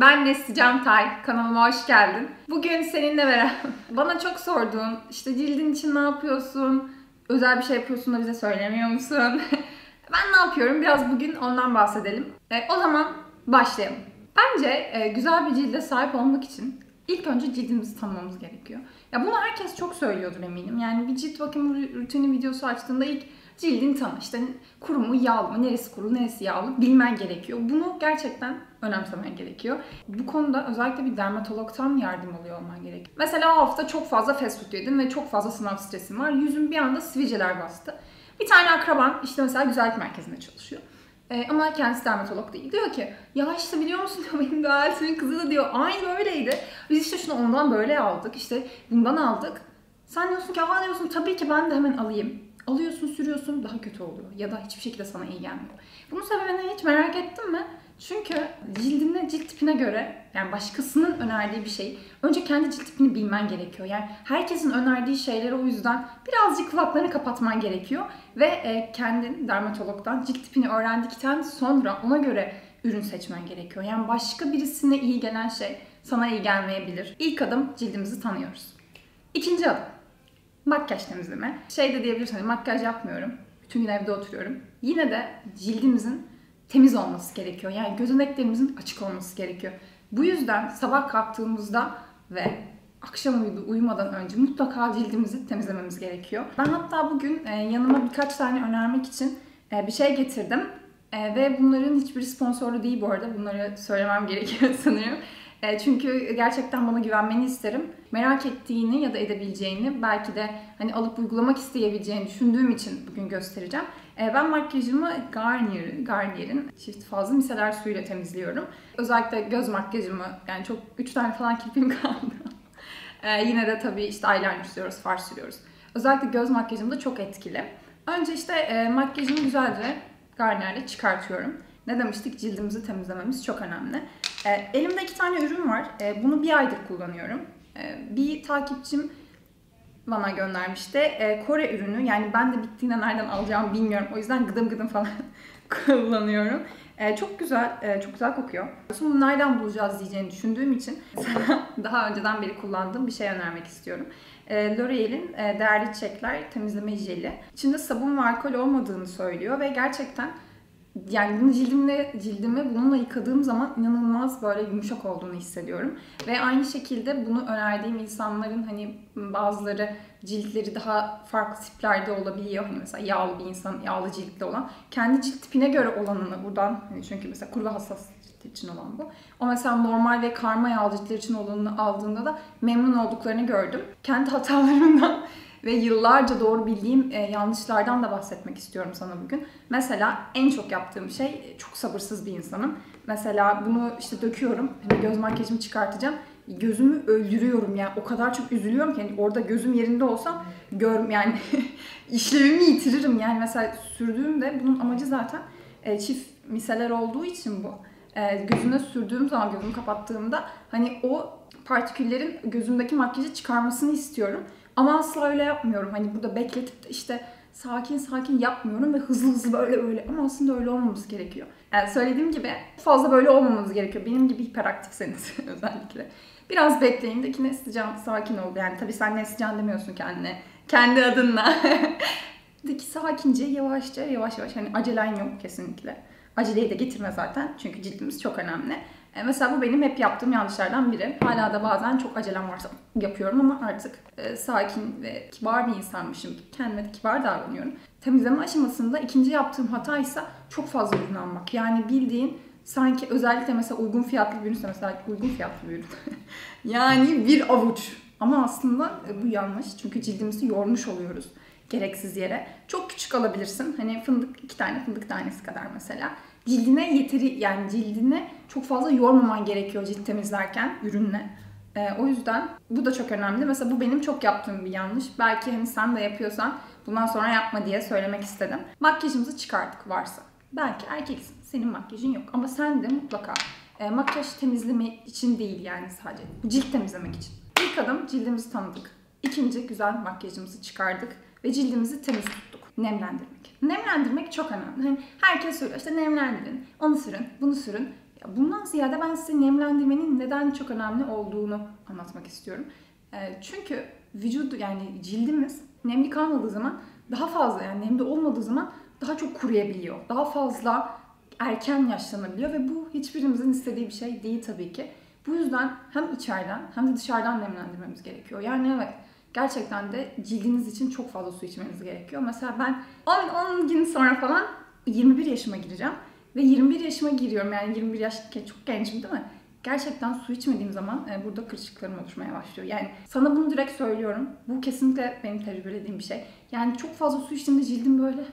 ben Neslican Tay. Kanalıma hoş geldin. Bugün seninle beraber bana çok sorduğun, işte cildin için ne yapıyorsun, özel bir şey yapıyorsun da bize söylemiyor musun? ben ne yapıyorum? Biraz bugün ondan bahsedelim. E, o zaman başlayalım. Bence e, güzel bir cilde sahip olmak için ilk önce cildimizi tanımamız gerekiyor. Ya bunu herkes çok söylüyordur eminim. Yani bir cilt bakım rutini videosu açtığında ilk cildini tanı. İşte kuru mu, yağlı mı, neresi kuru, neresi yağlı bilmen gerekiyor. Bunu gerçekten önemsemen gerekiyor. Bu konuda özellikle bir dermatologtan yardım alıyor olman gerekiyor. Mesela o hafta çok fazla fast food yedim ve çok fazla sınav stresim var. Yüzüm bir anda sivilceler bastı. Bir tane akraban işte mesela güzellik merkezinde çalışıyor. Ee, ama kendisi dermatolog değil. Diyor ki ya işte biliyor musun diyor benim de Elsin'in kızı da diyor aynı böyleydi. Biz işte şunu ondan böyle aldık işte bundan aldık. Sen diyorsun ki aa diyorsun tabii ki ben de hemen alayım. Alıyorsun sürüyorsun daha kötü oluyor. Ya da hiçbir şekilde sana iyi gelmiyor. Bunun sebebini hiç merak ettin mi? Çünkü cildine, cilt tipine göre yani başkasının önerdiği bir şey önce kendi cilt tipini bilmen gerekiyor. Yani herkesin önerdiği şeyleri o yüzden birazcık kulaklarını kapatman gerekiyor ve e, kendin dermatologdan cilt tipini öğrendikten sonra ona göre ürün seçmen gerekiyor. Yani başka birisine iyi gelen şey sana iyi gelmeyebilir. İlk adım cildimizi tanıyoruz. İkinci adım makyaj temizleme. Şey de diyebilirsin hani makyaj yapmıyorum. Bütün gün evde oturuyorum. Yine de cildimizin temiz olması gerekiyor. Yani gözeneklerimizin açık olması gerekiyor. Bu yüzden sabah kalktığımızda ve akşam uyudu, uyumadan önce mutlaka cildimizi temizlememiz gerekiyor. Ben hatta bugün e, yanıma birkaç tane önermek için e, bir şey getirdim. E, ve bunların hiçbir sponsorlu değil bu arada. Bunları söylemem gerekiyor sanırım. E, çünkü gerçekten bana güvenmeni isterim. Merak ettiğini ya da edebileceğini belki de hani alıp uygulamak isteyebileceğini düşündüğüm için bugün göstereceğim. E, ben makyajımı Garnier, Garnier'in çift fazla miseler suyuyla temizliyorum. Özellikle göz makyajımı yani çok 3 tane falan kirpim kaldı. E, yine de tabii işte eyeliner sürüyoruz, far sürüyoruz. Özellikle göz makyajım da çok etkili. Önce işte makyajımı güzelce Garnier'le çıkartıyorum. Ne demiştik? Cildimizi temizlememiz çok önemli. E, elimde iki tane ürün var. E, bunu bir aydır kullanıyorum. E, bir takipçim bana göndermişti. E, Kore ürünü yani ben de bittiğinde nereden alacağımı bilmiyorum. O yüzden gıdım gıdım falan kullanıyorum. E, çok güzel, e, çok güzel kokuyor. Bunu nereden bulacağız diyeceğini düşündüğüm için sana daha önceden beri kullandığım bir şey önermek istiyorum. E, L'Oreal'in e, değerli çiçekler temizleme jeli. İçinde sabun ve alkol olmadığını söylüyor ve gerçekten yani bunu cildimle cildimi bununla yıkadığım zaman inanılmaz böyle yumuşak olduğunu hissediyorum. Ve aynı şekilde bunu önerdiğim insanların hani bazıları ciltleri daha farklı tiplerde olabiliyor. Hani mesela yağlı bir insan, yağlı ciltli olan. Kendi cilt tipine göre olanını buradan hani çünkü mesela kuru hassas cilt için olan bu. O mesela normal ve karma yağlı ciltler için olanını aldığında da memnun olduklarını gördüm. Kendi hatalarımdan ve yıllarca doğru bildiğim e, yanlışlardan da bahsetmek istiyorum sana bugün. Mesela en çok yaptığım şey e, çok sabırsız bir insanım. Mesela bunu işte döküyorum. Hani göz makyajımı çıkartacağım. Gözümü öldürüyorum yani o kadar çok üzülüyorum ki yani orada gözüm yerinde olsam gör yani işlevimi yitiririm yani mesela sürdüğümde bunun amacı zaten e, çift miseler olduğu için bu. E, gözüne sürdüğüm zaman gözümü kapattığımda hani o partiküllerin gözümdeki makyajı çıkarmasını istiyorum. Ama asla öyle yapmıyorum. Hani burada bekletip de işte sakin sakin yapmıyorum ve hızlı hızlı böyle öyle. Ama aslında öyle olmamız gerekiyor. Yani söylediğim gibi fazla böyle olmamamız gerekiyor. Benim gibi hiperaktifseniz özellikle. Biraz bekleyin de ki Neslican sakin ol. Yani tabii sen Neslican demiyorsun kendine. Kendi adınla. de ki sakince, yavaşça, yavaş yavaş. Hani acelen yok kesinlikle. Aceleyi de getirme zaten. Çünkü cildimiz çok önemli. E, mesela bu benim hep yaptığım yanlışlardan biri. Hala da bazen çok acelem varsa yapıyorum ama artık e, sakin ve kibar bir insanmışım. Kendime de kibar davranıyorum. Temizleme aşamasında ikinci yaptığım hata ise çok fazla ürün almak. Yani bildiğin sanki özellikle mesela uygun fiyatlı bir ürünse mesela uygun fiyatlı bir ürün. yani bir avuç. Ama aslında e, bu yanlış. Çünkü cildimizi yormuş oluyoruz gereksiz yere. Çok küçük alabilirsin. Hani fındık iki tane fındık tanesi kadar mesela cildine yeteri yani cildine çok fazla yormaman gerekiyor cilt temizlerken ürünle. Ee, o yüzden bu da çok önemli. Mesela bu benim çok yaptığım bir yanlış. Belki hani sen de yapıyorsan bundan sonra yapma diye söylemek istedim. Makyajımızı çıkarttık varsa. Belki erkeksin. Senin makyajın yok. Ama sen de mutlaka e, makyaj temizleme için değil yani sadece. Cilt temizlemek için. İlk adım cildimizi tanıdık. İkinci güzel makyajımızı çıkardık ve cildimizi temiz. Nemlendirmek. Nemlendirmek çok önemli. Hani herkes söylüyor işte nemlendirin, onu sürün, bunu sürün. Bundan ziyade ben size nemlendirmenin neden çok önemli olduğunu anlatmak istiyorum. Ee, çünkü vücut yani cildimiz nemli kalmadığı zaman daha fazla yani nemli olmadığı zaman daha çok kuruyabiliyor. Daha fazla erken yaşlanabiliyor ve bu hiçbirimizin istediği bir şey değil tabii ki. Bu yüzden hem içeriden hem de dışarıdan nemlendirmemiz gerekiyor. Yani evet gerçekten de cildiniz için çok fazla su içmeniz gerekiyor. Mesela ben 10, 10 gün sonra falan 21 yaşıma gireceğim. Ve 21 yaşıma giriyorum yani 21 yaş çok gençim değil mi? Gerçekten su içmediğim zaman e, burada kırışıklarım oluşmaya başlıyor. Yani sana bunu direkt söylüyorum. Bu kesinlikle benim tecrübelediğim bir şey. Yani çok fazla su içtiğimde cildim böyle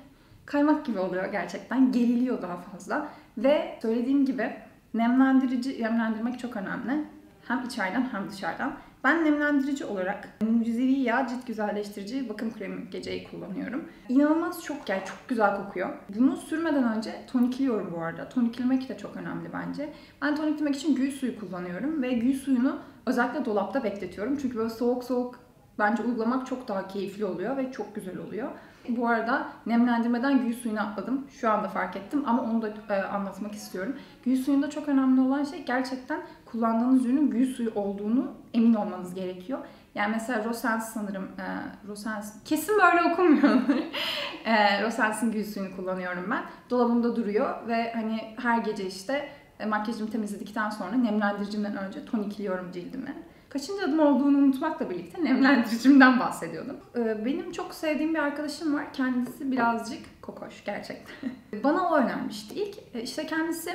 kaymak gibi oluyor gerçekten. Geriliyor daha fazla. Ve söylediğim gibi nemlendirici, nemlendirmek çok önemli. Hem içeriden hem dışarıdan. Ben nemlendirici olarak Mucizevi Yağ Cilt Güzelleştirici Bakım Kremi geceyi kullanıyorum. İnanılmaz çok yani çok güzel kokuyor. Bunu sürmeden önce tonikliyorum bu arada. Toniklemek de çok önemli bence. Ben toniklemek için gül suyu kullanıyorum ve gül suyunu özellikle dolapta bekletiyorum. Çünkü böyle soğuk soğuk bence uygulamak çok daha keyifli oluyor ve çok güzel oluyor. Bu arada nemlendirmeden gül suyunu atladım. Şu anda fark ettim ama onu da e, anlatmak istiyorum. Gül suyunda çok önemli olan şey gerçekten kullandığınız ürünün gül suyu olduğunu emin olmanız gerekiyor. Yani mesela Rosens sanırım, e, Rosens kesin böyle okumuyor. e, Rosens'in gül suyunu kullanıyorum ben. Dolabımda duruyor ve hani her gece işte e, makyajımı temizledikten sonra nemlendiricimden önce tonikliyorum cildimi kaçıncı adım olduğunu unutmakla birlikte nemlendiricimden bahsediyordum. Ee, benim çok sevdiğim bir arkadaşım var. Kendisi birazcık kokoş gerçekten. Bana o önermişti. İlk e, işte kendisi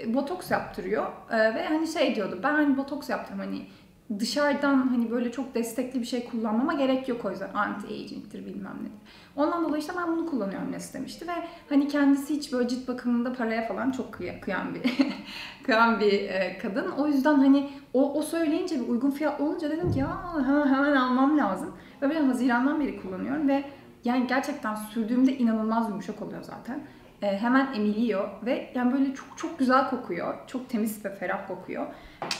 e, botoks yaptırıyor ee, ve hani şey diyordu ben hani botoks yaptım hani dışarıdan hani böyle çok destekli bir şey kullanmama gerek yok o yüzden anti-aging'tir bilmem ne. Ondan dolayı işte ben bunu kullanıyorum ne istemişti ve hani kendisi hiç böyle cilt bakımında paraya falan çok kıyan bir kıyan bir e, kadın. O yüzden hani o, o söyleyince bir uygun fiyat olunca dedim ki ya hemen almam lazım. Ve ben Haziran'dan beri kullanıyorum ve yani gerçekten sürdüğümde inanılmaz yumuşak oluyor zaten. E, hemen emiliyor ve yani böyle çok çok güzel kokuyor. Çok temiz ve ferah kokuyor.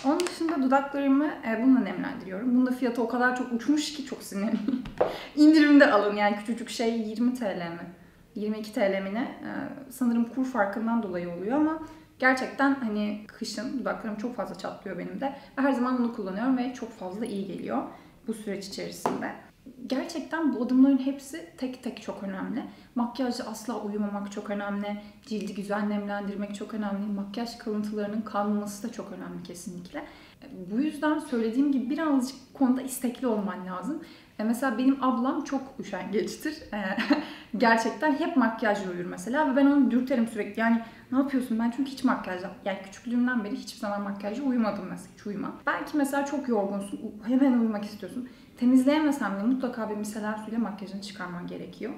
Onun dışında dudaklarımı e, bununla nemlendiriyorum. Bunda fiyatı o kadar çok uçmuş ki çok sinirliyim. İndirimde alın yani küçücük şey 20 TL mi? 22 TL mi ne? E, sanırım kur farkından dolayı oluyor ama gerçekten hani kışın dudaklarım çok fazla çatlıyor benim de. Her zaman bunu kullanıyorum ve çok fazla iyi geliyor bu süreç içerisinde gerçekten bu adımların hepsi tek tek çok önemli. Makyajla asla uyumamak çok önemli. Cildi güzel nemlendirmek çok önemli. Makyaj kalıntılarının kalmaması da çok önemli kesinlikle. Bu yüzden söylediğim gibi birazcık konuda istekli olman lazım. E, mesela benim ablam çok üşengeçtir. E, gerçekten hep makyajla uyur mesela ve ben onu dürterim sürekli. Yani ne yapıyorsun? Ben çünkü hiç makyajla, yani küçüklüğümden beri hiçbir zaman makyajla uyumadım mesela, hiç uyumam. Belki mesela çok yorgunsun, hemen uyumak istiyorsun. Temizleyemesem de mutlaka bir miseler suyla makyajını çıkarman gerekiyor.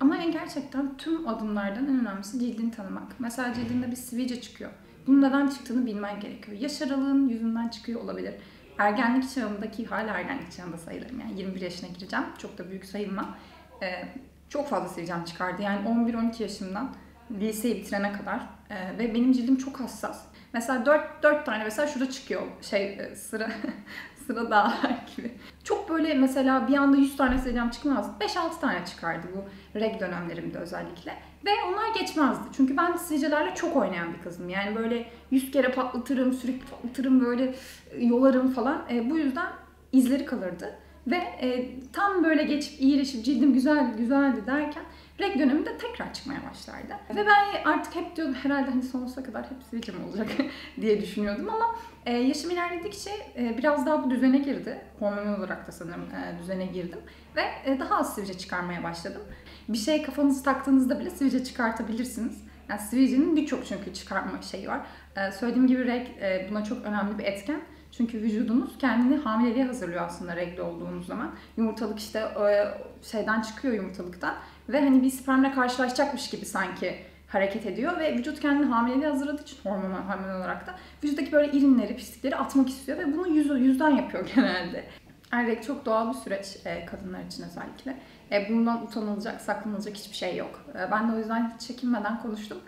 Ama yani gerçekten tüm adımlardan en önemlisi cildini tanımak. Mesela cildinde bir sivilce çıkıyor. Bunun neden çıktığını bilmen gerekiyor. Yaş aralığın yüzünden çıkıyor olabilir. Ergenlik çağımdaki hala ergenlik çağında sayılırım. Yani 21 yaşına gireceğim. Çok da büyük sayılmam. Ee, çok fazla sivilcem çıkardı. Yani 11-12 yaşımdan liseyi bitirene kadar. Ee, ve benim cildim çok hassas. Mesela 4, 4 tane mesela şurada çıkıyor şey e, sıra sıra dağlar gibi. Çok böyle mesela bir anda 100 tane sivilcem çıkmaz. 5-6 tane çıkardı bu reg dönemlerimde özellikle. Ve onlar geçmezdi. Çünkü ben sivilcelerle çok oynayan bir kızım. Yani böyle 100 kere patlatırım, sürekli patlatırım, böyle yolarım falan. E, bu yüzden izleri kalırdı. Ve e, tam böyle geçip iyileşip cildim güzel güzeldi derken reg döneminde tekrar çıkmaya başlardı. Ve ben artık hep diyordum herhalde hani sonsuza kadar hep sivilcem olacak diye düşünüyordum ama e, yaşım ilerledikçe e, biraz daha bu düzene girdi. Hormonal olarak da sanırım e, düzene girdim. Ve e, daha az sivilce çıkarmaya başladım. Bir şey kafanızı taktığınızda bile sivilce çıkartabilirsiniz. Yani sivilcenin birçok çünkü çıkarma şeyi var. E, söylediğim gibi reg e, buna çok önemli bir etken. Çünkü vücudunuz kendini hamileliğe hazırlıyor aslında regl olduğunuz zaman. Yumurtalık işte e, şeyden çıkıyor yumurtalıktan ve hani bir spermle karşılaşacakmış gibi sanki hareket ediyor ve vücut kendini hamileliğe hazırladığı için hormon, hormon olarak da vücuttaki böyle irinleri, pislikleri atmak istiyor ve bunu yüz, yüzden yapıyor genelde. Errek çok doğal bir süreç e, kadınlar için özellikle. E, bundan utanılacak, saklanılacak hiçbir şey yok. E, ben de o yüzden hiç çekinmeden konuştum.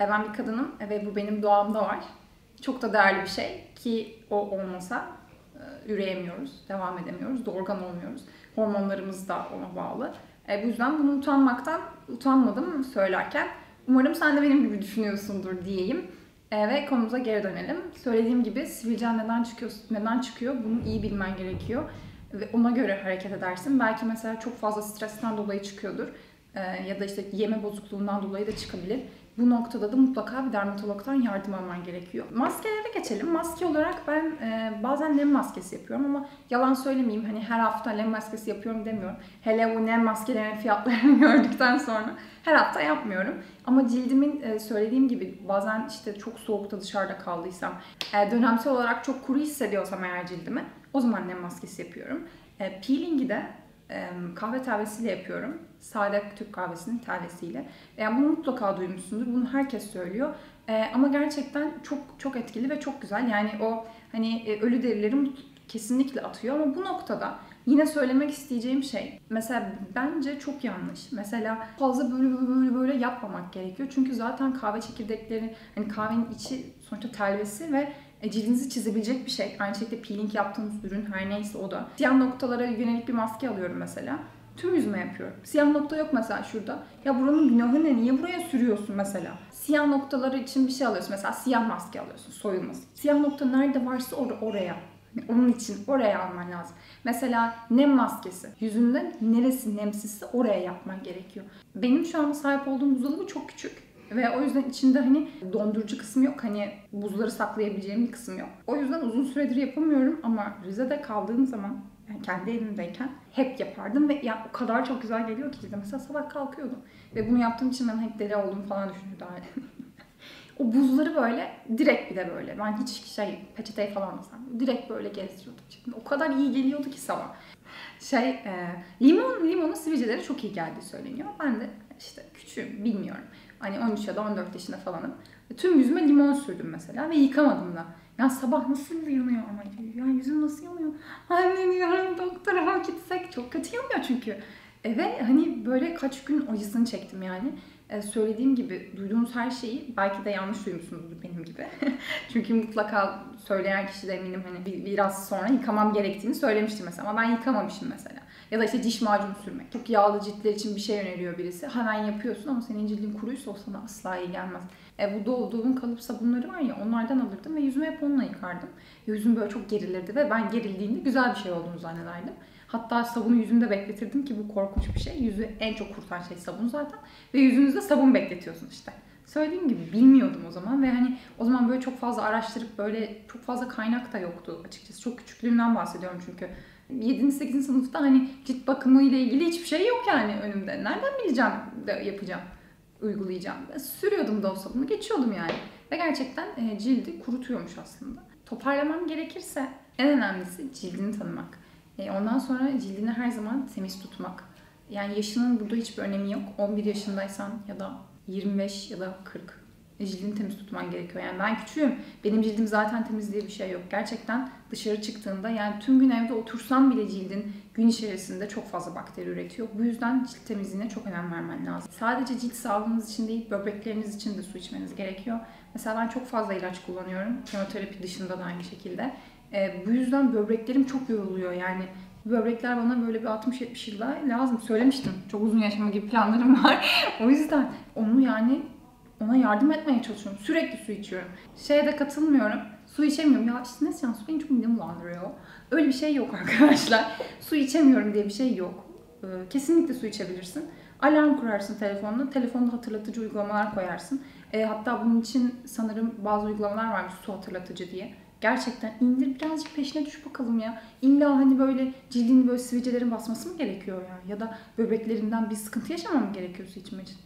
E, ben bir kadınım ve bu benim doğamda var. Çok da değerli bir şey ki o olmasa e, üreyemiyoruz, devam edemiyoruz, doğurgan olmuyoruz. Hormonlarımız da ona bağlı. E, bu yüzden bunu utanmaktan utanmadım söylerken. Umarım sen de benim gibi düşünüyorsundur diyeyim. E, ve konumuza geri dönelim. Söylediğim gibi sivilcen neden çıkıyor, neden çıkıyor bunu iyi bilmen gerekiyor. Ve ona göre hareket edersin. Belki mesela çok fazla stresten dolayı çıkıyordur. E, ya da işte yeme bozukluğundan dolayı da çıkabilir. Bu noktada da mutlaka bir dermatologdan yardım alman gerekiyor. Maskelere geçelim. Maske olarak ben e, bazen nem maskesi yapıyorum ama yalan söylemeyeyim. Hani her hafta nem maskesi yapıyorum demiyorum. Hele bu nem maskelerin fiyatlarını gördükten sonra her hafta yapmıyorum. Ama cildimin e, söylediğim gibi bazen işte çok soğukta dışarıda kaldıysam, e, dönemsel olarak çok kuru hissediyorsam eğer cildimi o zaman nem maskesi yapıyorum. E, peelingi de kahve telvesiyle yapıyorum. Sade Türk kahvesinin telvesiyle. Yani bunu mutlaka duymuşsundur. Bunu herkes söylüyor. E, ama gerçekten çok çok etkili ve çok güzel. Yani o hani e, ölü derileri kesinlikle atıyor ama bu noktada Yine söylemek isteyeceğim şey, mesela bence çok yanlış. Mesela fazla böyle böyle böyle yapmamak gerekiyor. Çünkü zaten kahve çekirdekleri, hani kahvenin içi sonuçta telvesi ve cildinizi çizebilecek bir şey. Aynı şekilde peeling yaptığınız ürün her neyse o da. Siyah noktalara yönelik bir maske alıyorum mesela. Tüm yüzüme yapıyorum. Siyah nokta yok mesela şurada. Ya buranın günahı ne? Niye buraya sürüyorsun mesela? Siyah noktaları için bir şey alıyorsun. Mesela siyah maske alıyorsun. Soyulması. Siyah nokta nerede varsa or oraya. Onun için oraya alman lazım. Mesela nem maskesi. Yüzünde neresi nemsizse oraya yapman gerekiyor. Benim şu an sahip olduğum buzdolabı çok küçük. Ve o yüzden içinde hani dondurucu kısmı yok. Hani buzları saklayabileceğim bir kısım yok. O yüzden uzun süredir yapamıyorum ama Rize'de kaldığım zaman yani kendi evimdeyken hep yapardım ve ya o kadar çok güzel geliyor ki cilde. Mesela sabah kalkıyordum ve bunu yaptığım için ben hep deli oldum falan düşünüyordu o buzları böyle direkt bir de böyle. Ben hiç şey peçeteyi falan sanmıyorum. Direkt böyle gezdiriyordum. Şimdi o kadar iyi geliyordu ki sabah. Şey e, limon limonun sivilcelere çok iyi geldiği söyleniyor. Ben de işte küçüğüm bilmiyorum. Hani 13 ya da 14 yaşında falanım. Tüm yüzüme limon sürdüm mesela ve yıkamadım da. Ya sabah nasıl yanıyor ama ya yüzüm nasıl yanıyor? Anne diyorum doktora gitsek çok kötü yanıyor çünkü. E ve hani böyle kaç gün acısını çektim yani. E, söylediğim gibi duyduğunuz her şeyi belki de yanlış duymuşsunuzdur benim gibi. Çünkü mutlaka söyleyen kişi de eminim hani bir, biraz sonra yıkamam gerektiğini söylemiştim mesela ama ben yıkamamışım mesela. Ya da işte diş macunu sürmek. Çok yağlı ciltler için bir şey öneriyor birisi. Hemen yapıyorsun ama senin cildin kuruysa o sana asla iyi gelmez. E, bu dolduğun kalıp sabunları var ya onlardan alırdım ve yüzümü hep onunla yıkardım. Yüzüm böyle çok gerilirdi ve ben gerildiğinde güzel bir şey olduğunu zannederdim. Hatta sabunu yüzümde bekletirdim ki bu korkunç bir şey. Yüzü en çok kurtaran şey sabun zaten. Ve yüzünüzde sabun bekletiyorsun işte. Söylediğim gibi bilmiyordum o zaman ve hani o zaman böyle çok fazla araştırıp böyle çok fazla kaynak da yoktu açıkçası. Çok küçüklüğümden bahsediyorum çünkü. 7. 8. sınıfta hani cilt bakımı ile ilgili hiçbir şey yok yani önümde. Nereden bileceğim de yapacağım, uygulayacağım. Sürüyordum da o sabunu, geçiyordum yani. Ve gerçekten e, cildi kurutuyormuş aslında. Toparlamam gerekirse en önemlisi cildini tanımak. E, ondan sonra cildini her zaman temiz tutmak. Yani yaşının burada hiçbir önemi yok. 11 yaşındaysan ya da 25 ya da 40 cildini temiz tutman gerekiyor. Yani ben küçüğüm. Benim cildim zaten temiz diye bir şey yok. Gerçekten dışarı çıktığında yani tüm gün evde otursan bile cildin gün içerisinde çok fazla bakteri üretiyor. Bu yüzden cilt temizliğine çok önem vermen lazım. Sadece cilt sağlığınız için değil, böbrekleriniz için de su içmeniz gerekiyor. Mesela ben çok fazla ilaç kullanıyorum. Kemoterapi dışında da aynı şekilde. E, bu yüzden böbreklerim çok yoruluyor yani. Böbrekler bana böyle bir 60-70 yılda lazım. Söylemiştim. Çok uzun yaşama gibi planlarım var. o yüzden onu yani ona yardım etmeye çalışıyorum. Sürekli su içiyorum. Şeye de katılmıyorum. Su içemiyorum. Ya işte ne sen su beni çok midemi bulandırıyor. Öyle bir şey yok arkadaşlar. su içemiyorum diye bir şey yok. Ee, kesinlikle su içebilirsin. Alarm kurarsın telefonuna. Telefonda hatırlatıcı uygulamalar koyarsın. E, hatta bunun için sanırım bazı uygulamalar varmış su hatırlatıcı diye. Gerçekten indir birazcık peşine düş bakalım ya. İlla hani böyle cildini böyle sivilcelerin basması mı gerekiyor ya? Ya da böbreklerinden bir sıkıntı yaşamam mı gerekiyor su içmek için?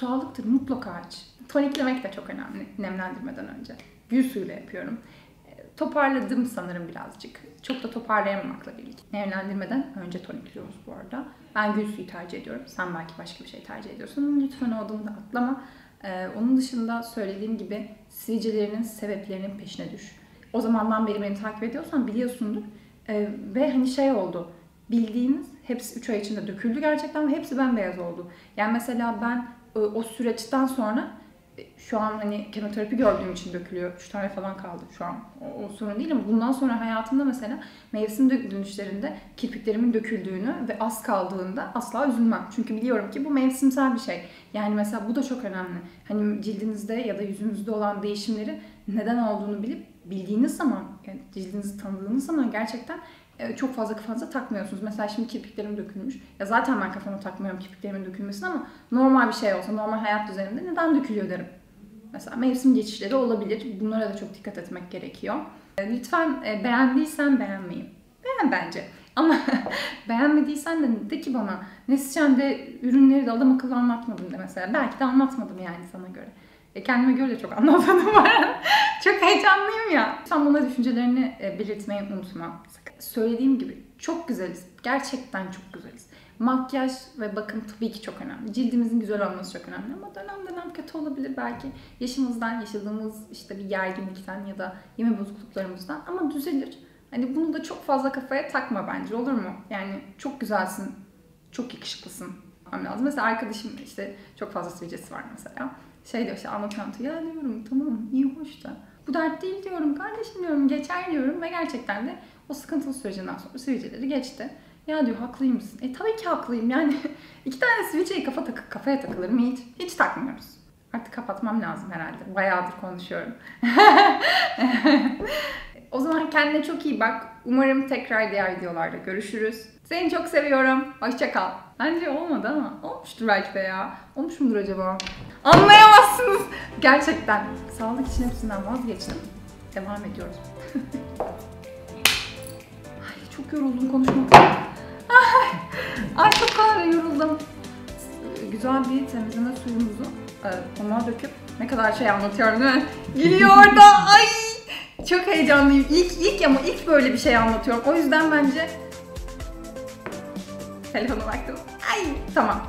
Sağlıktır mutlaka iç. Toniklemek de çok önemli nemlendirmeden önce. Gül suyuyla yapıyorum. E, toparladım sanırım birazcık. Çok da toparlayamamakla birlikte. Nemlendirmeden önce tonikliyoruz bu arada. Ben gül suyu tercih ediyorum. Sen belki başka bir şey tercih ediyorsun. Lütfen o adımı da atlama. Ee, onun dışında söylediğim gibi sivilcelerinin sebeplerinin peşine düş o zamandan beri beni takip ediyorsan biliyorsundur. Ee, ve hani şey oldu. Bildiğiniz hepsi 3 ay içinde döküldü gerçekten ve hepsi bembeyaz oldu. Yani mesela ben o süreçten sonra E, Şu an hani kemoterapi gördüğüm için dökülüyor. Üç tane falan kaldı şu an. O, o sorun değil ama bundan sonra hayatımda mesela mevsim dö- dönüşlerinde kirpiklerimin döküldüğünü ve az kaldığında asla üzülmem. Çünkü biliyorum ki bu mevsimsel bir şey. Yani mesela bu da çok önemli. Hani cildinizde ya da yüzünüzde olan değişimleri neden olduğunu bilip bildiğiniz zaman, yani cildinizi tanıdığınız zaman gerçekten çok fazla kafanıza takmıyorsunuz. Mesela şimdi kirpiklerim dökülmüş. Ya zaten ben kafama takmıyorum kirpiklerimin dökülmesini ama normal bir şey olsa, normal hayat düzeninde neden dökülüyor derim. Mesela mevsim geçişleri olabilir. Bunlara da çok dikkat etmek gerekiyor. E, Lütfen e, beğendiysen beğenmeyin. Beğen bence. Ama beğenmediysen de de ki bana Neslihan'de ürünleri de adam akıllı anlatmadım de mesela. Belki de anlatmadım yani sana göre. E, kendime göre de çok anlatmadım var. çok heyecanlıyım ya. Lütfen bana düşüncelerini e, belirtmeyi unutma. Söylediğim gibi çok güzeliz. Gerçekten çok güzeliz. Makyaj ve bakım tabii ki çok önemli. Cildimizin güzel olması çok önemli ama dönem dönem kötü olabilir belki. Yaşımızdan, yaşadığımız işte bir gerginlikten ya da yeme bozukluklarımızdan ama düzelir. Hani bunu da çok fazla kafaya takma bence olur mu? Yani çok güzelsin, çok yakışıklısın. Yapmam lazım. Mesela arkadaşım işte çok fazla sivilcesi var mesela. Şey diyor işte anlatıyor anlatıyor. Ya diyorum tamam iyi hoş da. Bu dert değil diyorum kardeşim diyorum geçer diyorum ve gerçekten de o sıkıntılı sürecinden sonra sivilceleri geçti. Ya diyor haklıymışsın. E tabii ki haklıyım yani iki tane sivilceyi kafa takıp kafaya takılır mı hiç? Hiç takmıyoruz. Artık kapatmam lazım herhalde. Bayağıdır konuşuyorum. o zaman kendine çok iyi bak. Umarım tekrar diğer videolarda görüşürüz. Seni çok seviyorum. Hoşça kal. Bence olmadı ama olmuştur belki de ya. Olmuş mudur acaba? Anlayamazsınız. Gerçekten. Sağlık için hepsinden vazgeçtim. Devam ediyoruz. Ay çok yoruldum konuşmaktan. Ay, ay çok kadar yoruldum. Güzel bir temizleme suyumuzu e, ona döküp ne kadar şey anlatıyorum değil mi? Gülüyor orada. Ay çok heyecanlıyım. İlk ilk ama ilk böyle bir şey anlatıyorum. O yüzden bence telefona baktım. Ay tamam.